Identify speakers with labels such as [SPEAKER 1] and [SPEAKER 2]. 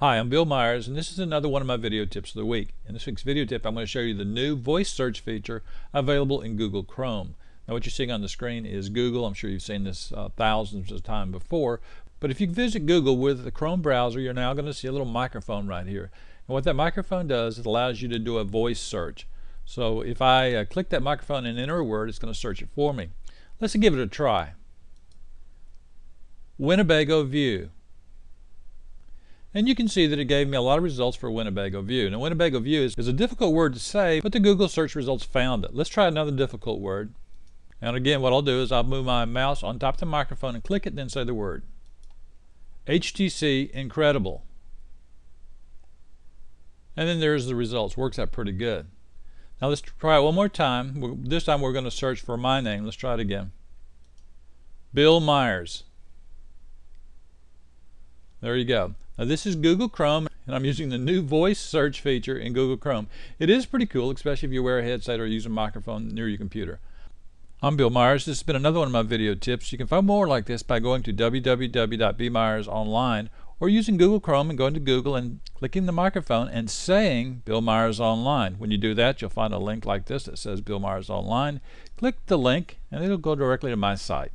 [SPEAKER 1] Hi, I'm Bill Myers, and this is another one of my video tips of the week. In this week's video tip, I'm going to show you the new voice search feature available in Google Chrome. Now, what you're seeing on the screen is Google. I'm sure you've seen this uh, thousands of times before. But if you visit Google with the Chrome browser, you're now going to see a little microphone right here. And what that microphone does, it allows you to do a voice search. So if I uh, click that microphone and enter a word, it's going to search it for me. Let's give it a try. Winnebago View. And you can see that it gave me a lot of results for Winnebago View. Now Winnebago View is, is a difficult word to say, but the Google search results found it. Let's try another difficult word. And again, what I'll do is I'll move my mouse on top of the microphone and click it, then say the word. HTC Incredible. And then there's the results. Works out pretty good. Now let's try it one more time. This time we're going to search for my name. Let's try it again. Bill Myers. There you go. Now this is Google Chrome and I'm using the new voice search feature in Google Chrome. It is pretty cool, especially if you wear a headset or use a microphone near your computer. I'm Bill Myers. This has been another one of my video tips. You can find more like this by going to www.bmyersonline or using Google Chrome and going to Google and clicking the microphone and saying Bill Myers Online. When you do that, you'll find a link like this that says Bill Myers Online. Click the link and it'll go directly to my site.